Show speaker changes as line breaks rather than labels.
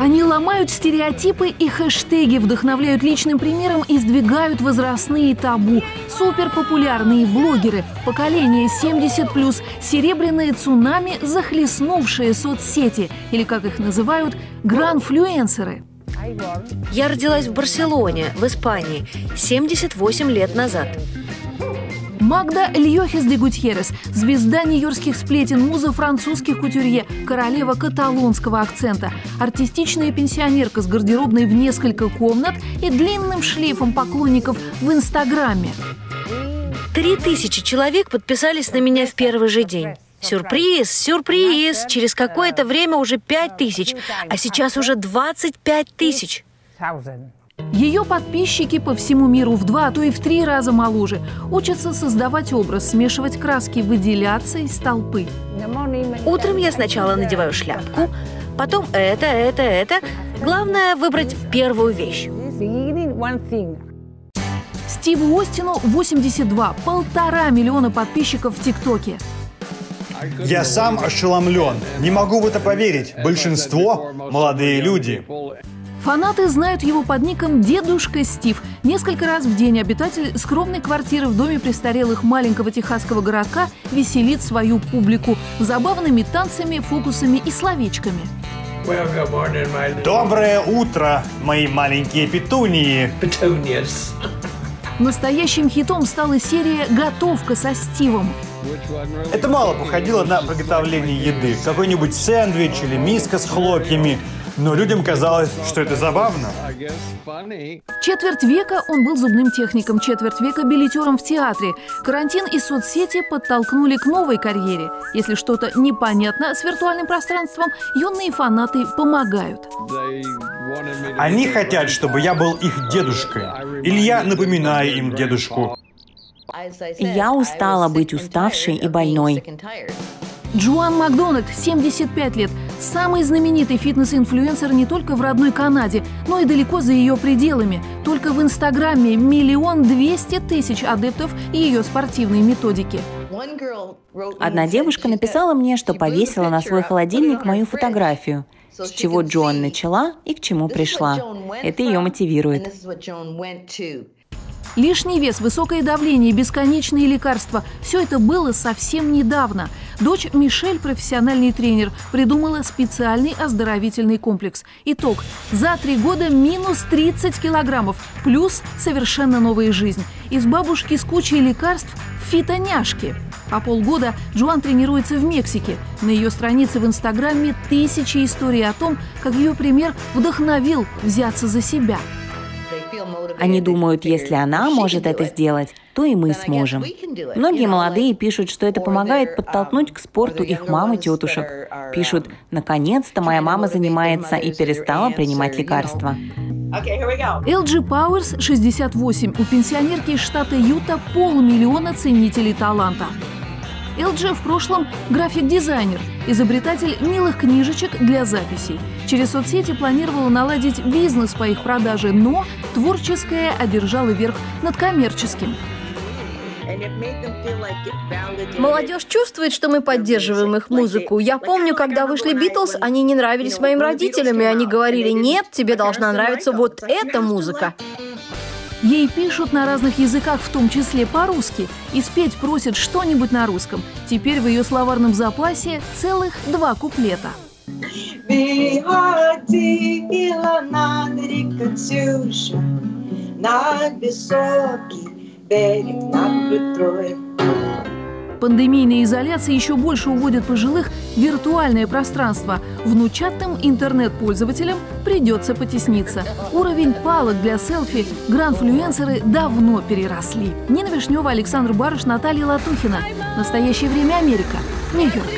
Они ломают стереотипы и хэштеги, вдохновляют личным примером и сдвигают возрастные табу. Суперпопулярные блогеры, поколение 70+, серебряные цунами, захлестнувшие соцсети, или, как их называют, гранфлюенсеры.
Я родилась в Барселоне, в Испании, 78 лет назад.
Магда Льохис де Гутьеррес, звезда нью-йоркских сплетен, муза французских кутюрье, королева каталонского акцента, артистичная пенсионерка с гардеробной в несколько комнат и длинным шлейфом поклонников в Инстаграме.
Три тысячи человек подписались на меня в первый же день. Сюрприз, сюрприз! Через какое-то время уже пять тысяч, а сейчас уже двадцать пять тысяч.
Ее подписчики по всему миру в два, а то и в три раза моложе. Учатся создавать образ, смешивать краски, выделяться из толпы.
Утром я сначала надеваю шляпку, потом это, это, это. Главное выбрать первую вещь.
Стиву Остину 82, полтора миллиона подписчиков в ТикТоке.
Я сам ошеломлен. Не могу в это поверить. Большинство – молодые люди.
Фанаты знают его под ником «Дедушка Стив». Несколько раз в день обитатель скромной квартиры в доме престарелых маленького техасского городка веселит свою публику забавными танцами, фокусами и словечками.
Доброе утро, мои маленькие петунии.
Настоящим хитом стала серия «Готовка со Стивом».
Это мало походило на приготовление еды. Какой-нибудь сэндвич или миска с хлопьями – но людям казалось, что это забавно.
Четверть века он был зубным техником, четверть века билетером в театре. Карантин и соцсети подтолкнули к новой карьере. Если что-то непонятно с виртуальным пространством, юные фанаты помогают.
Они хотят, чтобы я был их дедушкой. Или я напоминаю им дедушку.
Я устала быть уставшей и больной.
Джоан Макдональд, 75 лет, самый знаменитый фитнес-инфлюенсер не только в родной Канаде, но и далеко за ее пределами. Только в Инстаграме миллион двести тысяч адептов ее спортивной методики.
Одна девушка написала мне, что повесила на свой холодильник мою фотографию, с чего Джоан начала и к чему пришла. Это ее мотивирует.
Лишний вес, высокое давление, бесконечные лекарства – все это было совсем недавно. Дочь Мишель, профессиональный тренер, придумала специальный оздоровительный комплекс. Итог – за три года минус 30 килограммов, плюс совершенно новая жизнь. Из бабушки с кучей лекарств – фитоняшки. А полгода Джоан тренируется в Мексике. На ее странице в Инстаграме тысячи историй о том, как ее пример вдохновил взяться за себя –
они думают, если она может это сделать, то и мы сможем. Многие молодые пишут, что это помогает подтолкнуть к спорту их мам и тетушек. Пишут, наконец-то моя мама занимается и перестала принимать лекарства.
LG Powers 68. У пенсионерки из штата Юта полмиллиона ценителей таланта. LG в прошлом график-дизайнер, изобретатель милых книжечек для записей. Через соцсети планировала наладить бизнес по их продаже, но творческое одержало верх над коммерческим.
Молодежь чувствует, что мы поддерживаем их музыку. Я помню, когда вышли Битлз, они не нравились моим родителям, и они говорили, нет, тебе должна нравиться вот эта музыка.
Ей пишут на разных языках, в том числе по-русски, и спеть просят что-нибудь на русском. Теперь в ее словарном запасе целых два куплета. Переходила над река на высокий берег над Петрой. Пандемийная изоляция еще больше уводит пожилых в виртуальное пространство. Внучатым интернет-пользователям придется потесниться. Уровень палок для селфи гранд-флюенсеры давно переросли. Нина Вишнева, Александр Барыш, Наталья Латухина. Настоящее время Америка. Нью-Йорк.